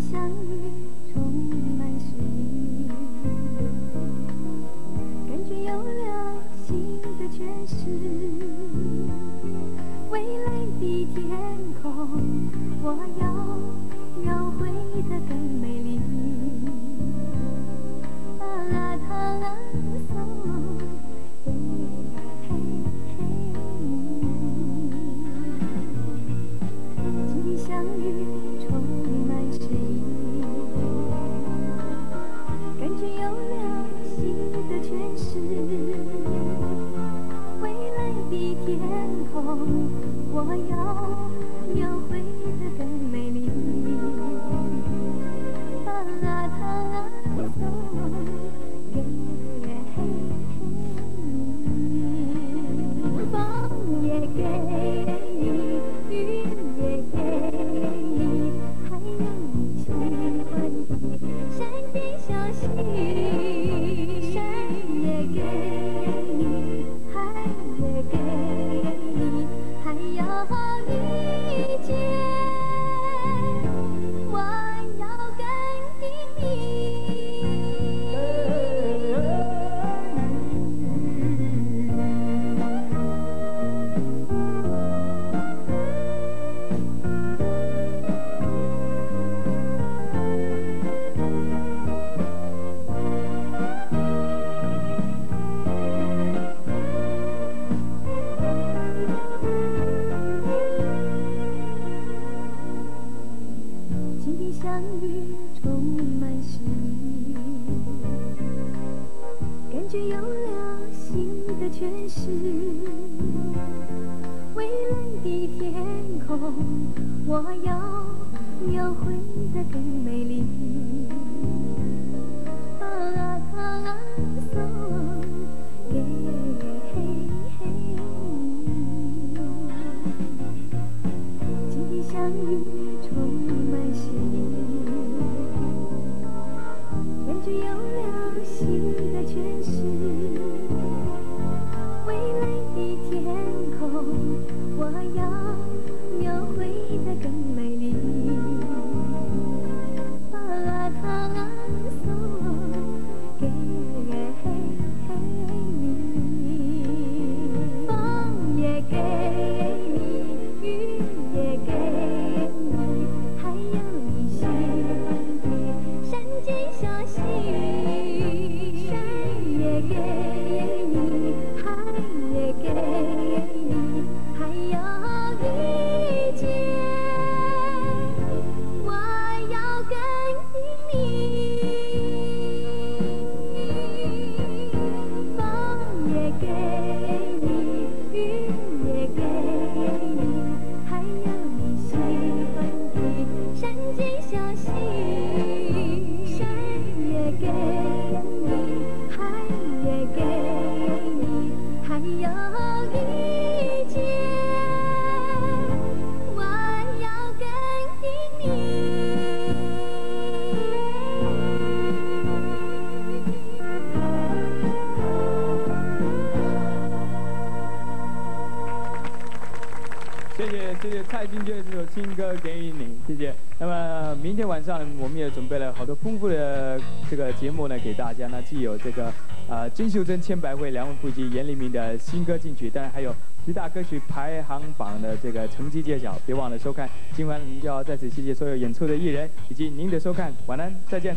相遇充满诗意，感觉有了新的诠释。未来的天空，我要天空，我要描绘得更美丽。啊啦啦嗦，嘿嘿嘿。风也给有遇相遇充满诗意，感觉有了新的诠释。未来的天空，我要描绘得更美丽。啊啦啦嗦，嘿更美丽。啊啦啦嗦，嘿嘿嘿。风也给谢谢蔡金娟这首新歌给予你，谢谢。那么明天晚上我们也准备了好多丰富的这个节目呢给大家呢，既有这个呃金秀珍千百惠、梁文福及严黎明的新歌进曲，当然还有十大歌曲排行榜的这个成绩揭晓，别忘了收看。今晚要在此谢谢所有演出的艺人以及您的收看，晚安，再见。